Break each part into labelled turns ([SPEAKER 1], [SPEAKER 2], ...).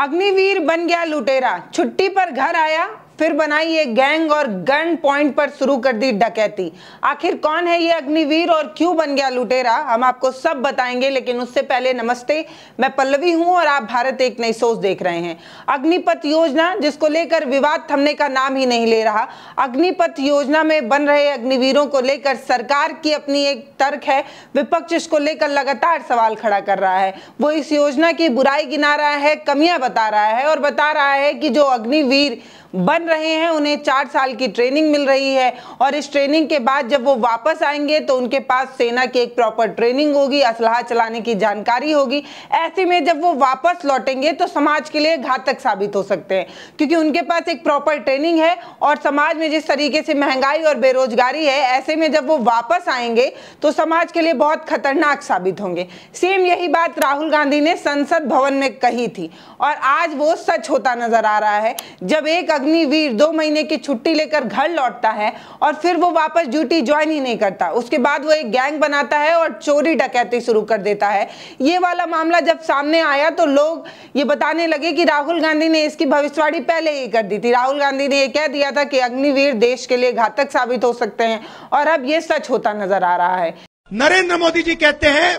[SPEAKER 1] अग्निवीर बन गया लुटेरा। छुट्टी पर घर आया फिर बनाई एक गैंग और गन पॉइंट पर शुरू कर दी डकैती। आखिर कौन है ये अग्निवीर और क्यों बन गया लुटेरा? हम आपको सब बताएँगे, लेकिन उससे पहले नमस्ते, मैं पल्लवी हूँ और आप भारत एक नई सोच देख रहे हैं। अग्निपथ योजना, जिसको लेकर विवाद थमने का नाम ही नहीं ले रहा, अग्निपथ योजना में बन रहे अग्निवीरों को लेकर सरकार की अपनी एक तर्क है, विपक्ष इसको लेकर लगातार सवाल खड़ा कर रहा है। वो इस योजना की बुराई गिना रहा है, कमियाँ बता रहा है और बता रहा है कि जो अग्निवीर बन रहे हैं, उन्हें चार साल की ट्रेनिंग मिल रही है और इस ट्रेनिंग के बाद जब वो वापस आएँगे तो उनके पास सेना की एक प्रॉपर ट्रेनिंग होगी, असलाह चलाने की जानकारी होगी। ऐसे में जब वो वापस लौटेंगे तो समाज के लिए घातक साबित हो सकते हैं, क्योंकि उनके पास एक प्रॉपर ट्रेनिंग है और समाज में जिस तरीके से महँगाई और बेरोजगारी है, ऐसे में जब वो वापस आएँगे तो समाज के लिए बहुत खतरनाक साबित होंगे। सेम यही बात राहुल गांधी ने संसद भवन में कही थी और आज वो सच होता नज़र आ रहा है। जब एक अग्निवीर दो महीने की छुट्टी लेकर घर लौटता है और फिर वो वापस ड्यूटी ज्वाइन ही नहीं करता। उसके बाद वो एक गैंग बनाता है और चोरी डकैती शुरू कर देता है। ये वाला मामला जब सामने आया तो लोग ये बताने लगे कि राहुल गांधी ने इसकी भविष्यवाणी पहले ही कर दी थी। राहुल गांधी ने ये कह दिया था कि अग्निवीर देश के लिए घातक साबित हो सकते हैं और अब ये सच होता नज़र आ रहा है।
[SPEAKER 2] नरेंद्र मोदी जी कहते हैं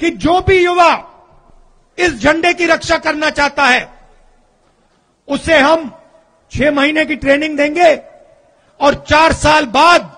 [SPEAKER 2] कि जो भी युवा इस झंडे की रक्षा करना चाहता है, उसे हम छह महीने की ट्रेनिंग देंगे और चार साल बाद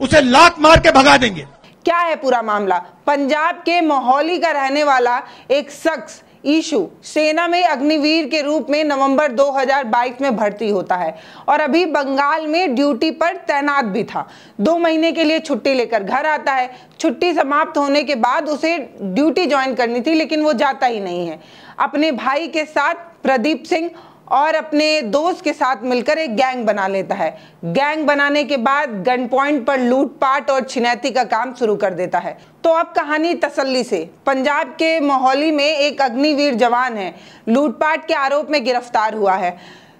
[SPEAKER 2] उसे लात मार के भगा देंगे।
[SPEAKER 1] क्या है पूरा मामला? पंजाब के मोहाली का रहने वाला एक शख्स ईशु सेना में अग्निवीर के रूप में नवंबर 2022 में भर्ती होता है और अभी बंगाल में ड्यूटी पर तैनात भी था। दो महीने के लिए छुट्टी लेकर घर आता है। छुट्टी समाप्त होने के बाद उसे ड्यूटी ज्वाइन करनी थी, लेकिन वो जाता ही नहीं है। अपने भाई के साथ प्रदीप सिंह और अपने दोस्त के साथ मिलकर एक गैंग बना लेता है। गैंग बनाने के बाद गन पॉइंट पर लूटपाट और छिनैती का काम शुरू कर देता है। तो अब कहानी तसल्ली से। पंजाब के मोहाली में एक अग्निवीर जवान है। लूटपाट के आरोप में गिरफ़्तार हुआ है।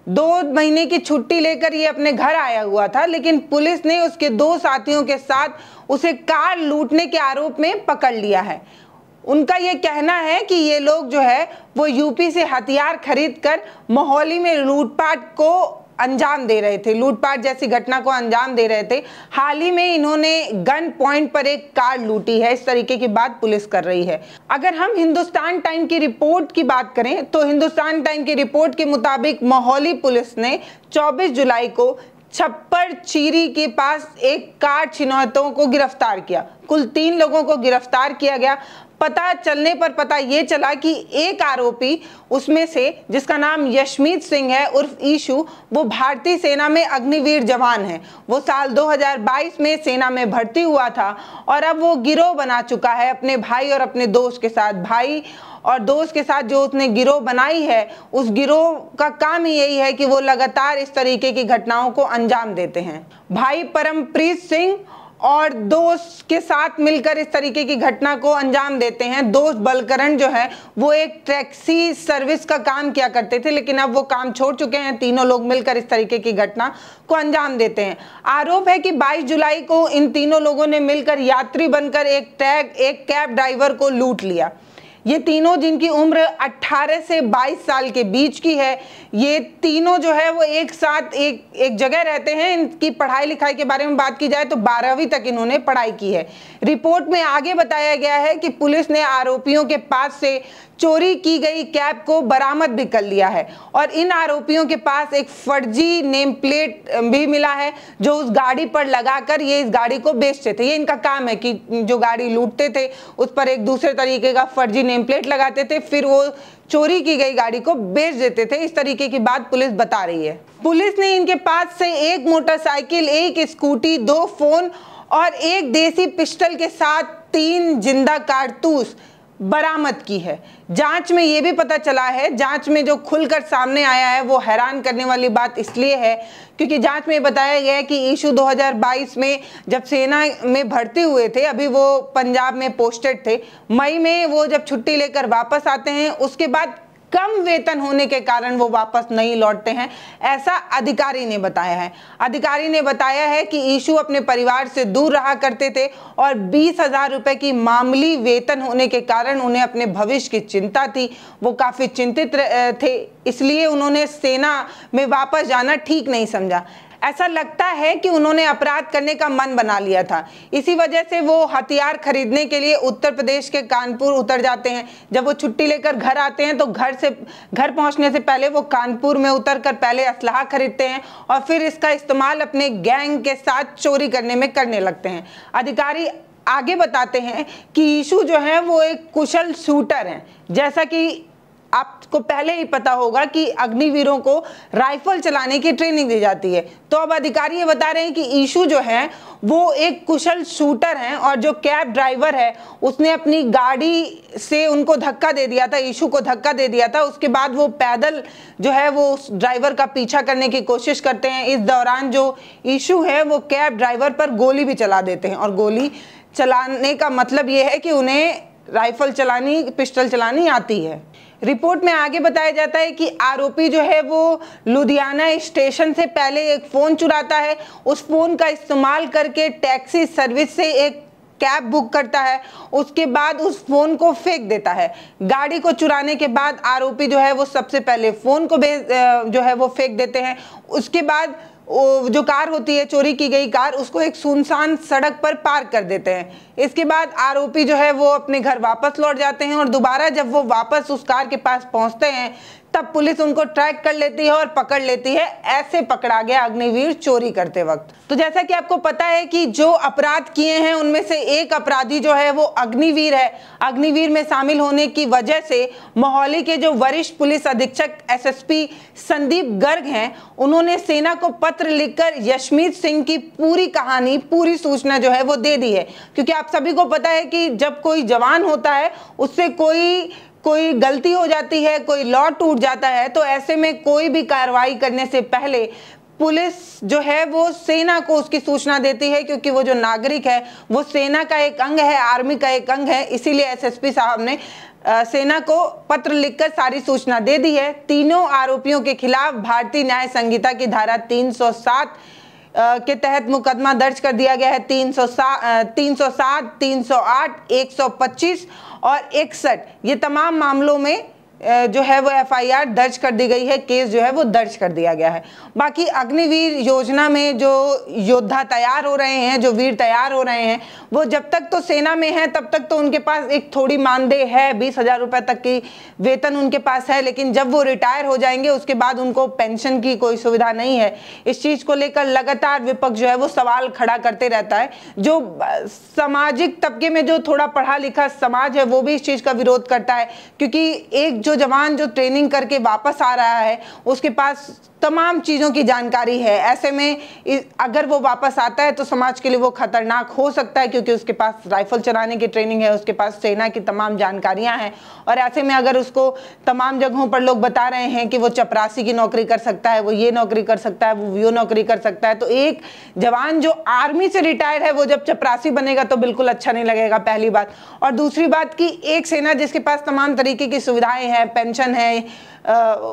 [SPEAKER 1] दो महीने की छुट्टी लेकर ये अपने घर आया हुआ था, लेकिन पुलिस ने उसके दो साथियों के साथ उसे कार लूटने के आरोप में पकड़ लिया है। उनका ये कहना है कि ये लोग जो है, वो यूपी से हथियार खरीद कर मोहाली में लूटपाट को अंजाम दे रहे थे। लूटपाट जैसी घटना को अंजाम दे रहे थे। हाल ही में इन्होंने गन पॉइंट पर एक कार लूटी है। इस तरीके की बात पुलिस कर रही है। अगर हम हिंदुस्तान टाइम की रिपोर्ट की बात करें तो हिंदुस्तान टाइम की रिपोर्ट के मुताबिक मोहाली पुलिस ने 24 जुलाई को छप्पर चीरी के पास एक कार छिनौतों को गिरफ़्तार किया। कुल तीन लोगों को गिरफ़्तार किया गया। पता चलने पर पता ये चला कि एक आरोपी उसमें से, जिसका नाम यशमीत सिंह है, उर्फ़ ईशु, वो भारतीय सेना में अग्निवीर जवान है। वो साल 2022 में सेना में भर्ती हुआ था और अब वो गिरोह बना चुका है अपने भाई और अपने दोस्त के साथ। भाई और दोस्त के साथ जो उसने गिरोह बनाई है, उस गिरोह का काम ही यही है कि वो लगातार इस तरीके की घटनाओं को अंजाम देते हैं। भाई परमप्रीत सिंह और दोस्त के साथ मिलकर इस तरीके की घटना को अंजाम देते हैं। दोस्त बलकरण जो है, वो एक टैक्सी सर्विस का काम किया करते थे, लेकिन अब वो काम छोड़ चुके हैं। तीनों लोग मिलकर इस तरीके की घटना को अंजाम देते हैं। आरोप है कि 22 जुलाई को इन तीनों लोगों ने मिलकर यात्री बनकर एक टैग एक कैब ड्राइवर को लूट लिया। ये तीनों जिनकी उम्र 18 से 22 साल के बीच की है, ये तीनों जो है वो एक साथ एक एक जगह रहते हैं। इनकी पढ़ाई लिखाई के बारे में बात की जाए तो बारहवीं तक इन्होंने पढ़ाई की है। रिपोर्ट में आगे बताया गया है कि पुलिस ने आरोपियों के पास से चोरी की गई कैब को बरामद भी कर लिया है और इन आरोपियों के पास एक फर्जी नेम प्लेट भी मिला है, जो उस गाड़ी पर लगाकर ये इस गाड़ी को बेचते थे। ये इनका काम है कि जो गाड़ी लूटते थे, उस पर एक दूसरे तरीके का फर्जी नेम प्लेट लगाते थे, फिर वो चोरी की गई गाड़ी को बेच देते थे। इस तरीके की बात पुलिस बता रही है। पुलिस ने इनके पास से एक मोटरसाइकिल, एक स्कूटी, दो फ़ोन और एक देसी पिस्टल के साथ तीन ज़िंदा कारतूस बरामद की है। जाँच में ये भी पता चला है, जाँच में जो खुलकर सामने आया है, वो हैरान करने वाली बात इसलिए है क्योंकि जाँच में बताया गया है कि ईशू 2022 में जब सेना में भर्ती हुए थे, अभी वो पंजाब में पोस्टेड थे, मई में वो जब छुट्टी लेकर वापस आते हैं, उसके बाद कम वेतन होने के कारण वो वापस नहीं लौटते हैं, ऐसा अधिकारी ने बताया है। अधिकारी ने बताया है कि ईशु अपने परिवार से दूर रहा करते थे और बीस हज़ार रुपए की मामूली वेतन होने के कारण उन्हें अपने भविष्य की चिंता थी। वो काफ़ी चिंतित थे, इसलिए उन्होंने सेना में वापस जाना ठीक नहीं समझा। ऐसा लगता है कि उन्होंने अपराध करने का मन बना लिया था। इसी वजह से वो हथियार खरीदने के लिए उत्तर प्रदेश के कानपुर उतर जाते हैं। जब वो छुट्टी लेकर घर आते हैं तो घर से, घर पहुँचने से पहले वो कानपुर में उतर कर पहले असलाह खरीदते हैं और फिर इसका इस्तेमाल अपने गैंग के साथ चोरी करने में करने लगते हैं। अधिकारी आगे बताते हैं कि ईशु जो है, वो एक कुशल शूटर हैं। जैसा कि आपको पहले ही पता होगा कि अग्निवीरों को राइफल चलाने की ट्रेनिंग दी जाती है। तो अब अधिकारी ये बता रहे हैं कि ईशू जो है, वो एक कुशल शूटर हैं और जो कैब ड्राइवर है, उसने अपनी गाड़ी से उनको धक्का दे दिया था, ईशू को धक्का दे दिया था। उसके बाद वो पैदल जो है, वो उस ड्राइवर का पीछा करने की कोशिश करते हैं। इस दौरान जो ईशू है, वो कैब ड्राइवर पर गोली भी चला देते हैं और गोली चलाने का मतलब ये है कि उन्हें राइफल चलानी, पिस्टल चलानी आती है। रिपोर्ट में आगे बताया जाता है कि आरोपी जो है वो लुधियाना स्टेशन से पहले एक फ़ोन चुराता है। उस फ़ोन का इस्तेमाल करके टैक्सी सर्विस से एक कैब बुक करता है। उसके बाद उस फ़ोन को फेंक देता है। गाड़ी को चुराने के बाद आरोपी जो है वो सबसे पहले फ़ोन को जो है वो फेंक देते हैं। उसके बाद जो कार होती है, चोरी की गई कार, उसको एक सुनसान सड़क पर पार्क कर देते हैं। इसके बाद आरोपी जो है, वो अपने घर वापस लौट जाते हैं और दोबारा जब वो वापस उस कार के पास पहुँचते हैं तब पुलिस उनको ट्रैक कर लेती है और पकड़ लेती है। ऐसे पकड़ा गया अग्निवीर चोरी करते वक्त। तो जैसा कि आपको पता है कि जो अपराध किए हैं, उनमें से एक अपराधी जो है, वो अग्निवीर है। अग्निवीर में शामिल होने की वजह से मोहाली के जो वरिष्ठ पुलिस अधीक्षक एसएसपी संदीप गर्ग हैं, उन्होंने सेना को पत्र लिखकर यशमीत सिंह की पूरी कहानी, पूरी सूचना जो है, वो दे दी है। क्योंकि आप सभी को पता है कि जब कोई जवान होता है, उससे कोई कोई गलती हो जाती है, कोई लॉ टूट जाता है तो ऐसे में कोई भी कार्रवाई करने से पहले पुलिस जो है वो सेना को उसकी सूचना देती है, क्योंकि वो जो नागरिक है, वो सेना का एक अंग है, आर्मी का एक अंग है, इसीलिए एसएसपी साहब ने सेना को पत्र लिखकर सारी सूचना दे दी है। तीनों आरोपियों के खिलाफ भारतीय न्याय संहिता की धारा 307 के तहत मुकदमा दर्ज कर दिया गया है तीन सौ सात, तीन सौ आठ, एक सौ पच्चीस और इकसठ। ये तमाम मामलों में जो है वो एफआईआर दर्ज कर दी गई है, केस जो है वो दर्ज कर दिया गया है। बाकी अग्निवीर योजना में जो योद्धा तैयार हो रहे हैं, जो वीर तैयार हो रहे हैं, वो जब तक तो सेना में है, तब तक तो उनके पास एक थोड़ी मानदेय है, बीस हज़ार रुपए तक की वेतन उनके पास है, लेकिन जब वो रिटायर हो जाएँगे, उसके बाद उनको पेंशन की कोई सुविधा नहीं है। इस चीज़ को लेकर लगातार विपक्ष जो है वो सवाल खड़ा करते रहता है। जो सामाजिक तबके में जो थोड़ा पढ़ा लिखा समाज है, वो भी इस चीज़ का विरोध करता है, क्योंकि एक जो जवान जो ट्रेनिंग करके वापस आ रहा है, उसके पास तमाम चीज़ों की जानकारी है। ऐसे में अगर वो वापस आता है तो समाज के लिए वो खतरनाक हो सकता है, क्योंकि उसके पास राइफल चलाने की ट्रेनिंग है, उसके पास सेना की तमाम जानकारियाँ हैं। और ऐसे में अगर उसको तमाम जगहों पर लोग बता रहे हैं कि वो चपरासी की नौकरी कर सकता है, वो ये नौकरी कर सकता है, वो यो नौकरी कर सकता है तो एक जवान जो आर्मी से रिटायर है, वो जब चपरासी बनेगा तो बिल्कुल अच्छा नहीं लगेगा, पहली बात। और दूसरी बात की एक सेना जिसके पास तमाम तरीके की सुविधाएँ हैं पेंशन है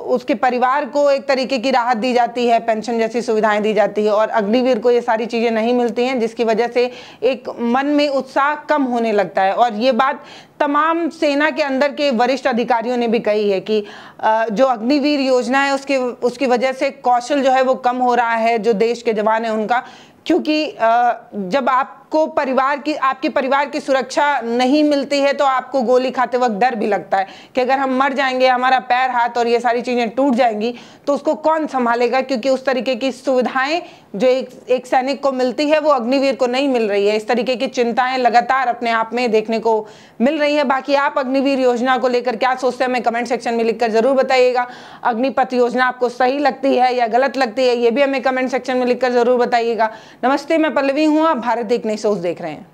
[SPEAKER 1] उसके परिवार को एक तरीके की राहत दी जाती है पेंशन जैसी सुविधाएँ दी जाती है और अग्निवीर को ये सारी चीज़ें नहीं मिलती हैं, जिसकी वजह से एक मन में उत्साह कम होने लगता है। और ये बात तमाम सेना के अंदर के वरिष्ठ अधिकारियों ने भी कही है कि जो अग्निवीर योजना है, उसके, उसकी वजह से कौशल जो है वो कम हो रहा है, जो देश के जवान है उनका, क्योंकि जब आपको परिवार की, आपके परिवार की सुरक्षा नहीं मिलती है तो आपको गोली खाते वक्त डर भी लगता है कि अगर हम मर जाएँगे, हमारा पैर, हाथ और ये सारी चीज़ें टूट जाएँगी तो उसको कौन संभालेगा? क्योंकि उस तरीके की सुविधाएँ जो एक एक सैनिक को मिलती है, वो अग्निवीर को नहीं मिल रही है। इस तरीके की चिंताएँ लगातार अपने आप में देखने को मिल रही है। बाकी आप अग्निवीर योजना को लेकर क्या सोचते हैं, हमें कमेंट सेक्शन में लिखकर ज़रूर बताइएगा। अग्निपथ योजना आपको सही लगती है या गलत लगती है, ये भी हमें कमेंट सेक्शन में लिखकर ज़रूर बताइएगा। नमस्ते, मैं पल्लवी हूँ, आप भारत एक सोच देख रहे हैं।